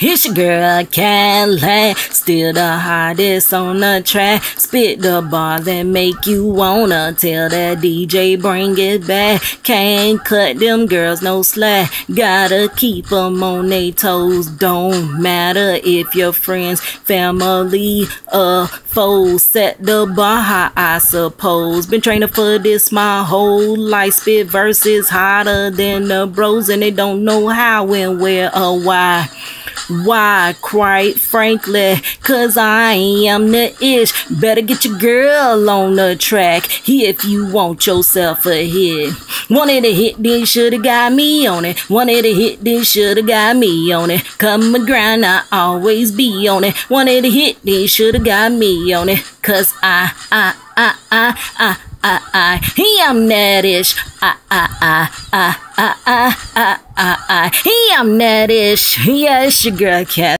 It's your girl Cali, still the hottest on the track. Spit the bar that make you wanna tell that DJ bring it back. Can't cut them girls no slack. Gotta keep them on their toes. Don't matter if your friends, family, uh, foes. Set the bar high, I suppose. Been training for this my whole life. Spit verses hotter than the bros, and they don't know how and where or why. Why, quite frankly, cause I am the ish. Better get your girl on the track if you want yourself a hit. Wanted a hit, then shoulda got me on it. Wanted a hit, then shoulda got me on it. Come and grind, I always be on it. Wanted a hit, then shoulda got me on it. Cause I, I, I, I, I, I, I, he am that ish. I, I, I, I, I, I, I, I, I, he am that ish. Yeah, it's your girl cat.